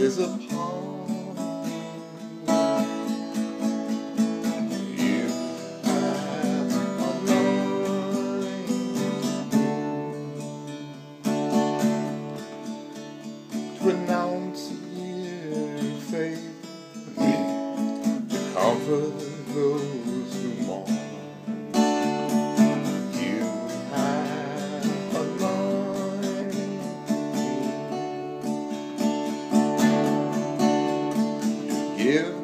is upon you. Eyes are you.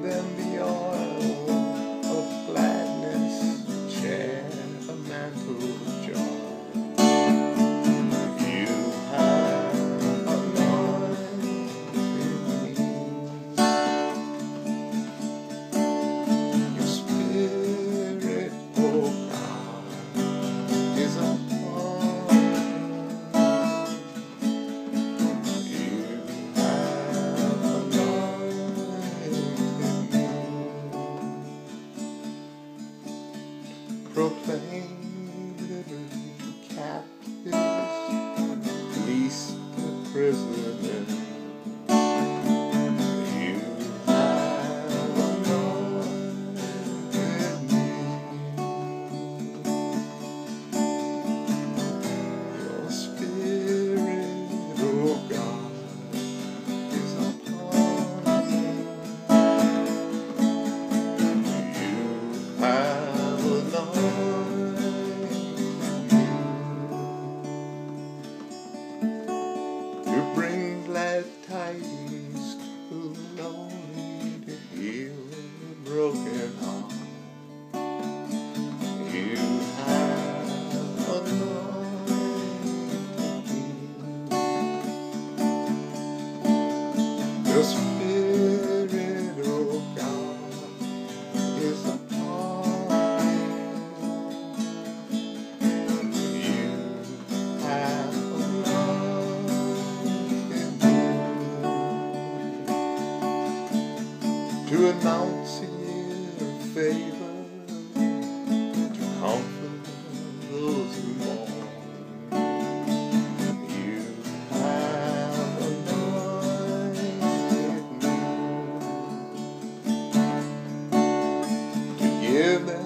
proclaim liberty to captives, release the prisoners. night too lonely to heal a broken heart. You have a. Just feel. announcing you in favor to comfort those who mourn. You have anointed me to give them.